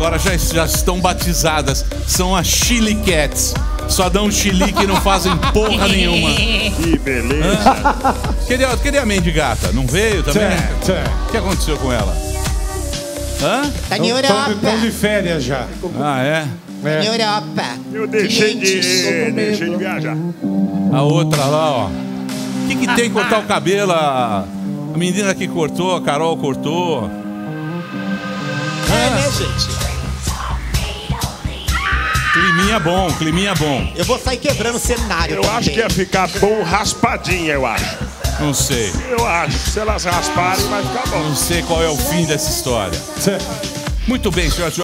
Agora já, já estão batizadas. São as Chili Cats. Só dão chilique e não fazem porra nenhuma. Que beleza. Cadê, a- cadê a mendigata? Não veio também? Tchê, tchê. O que aconteceu com ela? Hã? Tá na Estão de Europa. férias já. Ah, é? Na É. Europa. Eu deixei de, Clientes. deixei de viajar. A outra lá, ó. O que, que tem cortar o cabelo? A a menina que cortou, a Carol cortou. É, né, gente? Climinha bom, climinha bom. Eu vou sair quebrando o cenário Eu também. acho que ia ficar bom raspadinha, eu acho. Não sei. Eu acho. Se elas rasparem, vai ficar bom. Não sei qual é o fim dessa história. Muito bem, senhoras e.